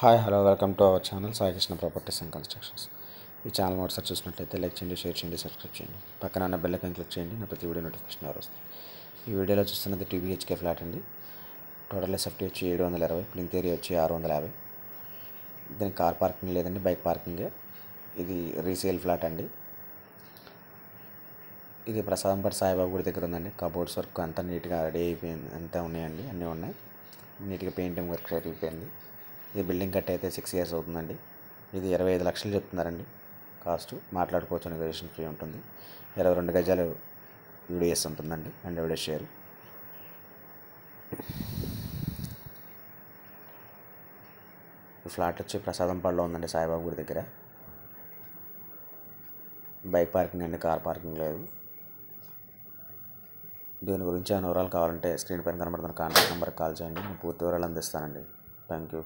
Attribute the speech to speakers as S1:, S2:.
S1: Hi hello welcome to our channel Saikrishna properties and constructions. ఈ channel మొదటిసారి చూసినట్లయితే like చేయండి షేర్ చేయండి సబ్స్క్రైబ్ చేయండి. పక్కన ఉన్న బెల్ ఐకాన్ క్లిక్ చేయండి నా ప్రతి వీడియో నోటిఫికేషన్ ద్వారా వస్తుంది. ఈ వీడియోలో చూస్తున్నది టీబీహెచ్కే ఫ్లాట్ అండి. టోటల్ ఎస్ఎఫ్టీ వచ్చి ఏడు వందల ఇరవై ప్లింత్ ఏరియా వచ్చి ఆరు వందల యాభై. దీనికి కార్ పార్కింగ్ లేదండి బైక్ పార్కింగే ఇది రీసేల్ ఫ్లాట్ అండి. ఇది ప్రసాదంపేట సాయిబాబు గుడి దగ్గర ఉందండి. కబోర్డ్స్ వర్క్ అంతా నీట్గా రెడీ అయిపోయింది అంతా ఉన్నాయండి అన్నీ ఉన్నాయి. నీట్గా పెయింటింగ్ వర్క్ అయిపోయింది. ఇది బిల్డింగ్ కట్ అయితే సిక్స్ ఇయర్స్ అవుతుందండి. ఇది ఇరవై ఐదు లక్షలు చెప్తున్నారండి. కాస్ట్ మాట్లాడుకోవచ్చు నెగోషియేషన్ ఫ్రీ ఉంటుంది. ఇరవై రెండు గజాలు యూడిఎస్ ఉంటుందండి అండ్ యూడిఎస్ షేర్ ఫ్లాట్ వచ్చి ప్రసాదంపాడులో ఉందండి సాయిబాబు గుడి దగ్గర. బైక్ పార్కింగ్ అండి కార్ పార్కింగ్ లేదు. దీని గురించి ఏమైనా వివరాలు కావాలంటే స్క్రీన్ పైన కనబడుతున్న కాంటాక్ట్ నెంబర్కి కాల్ చేయండి. నేను పూర్తి వివరాలు అందిస్తానండి. Thank you.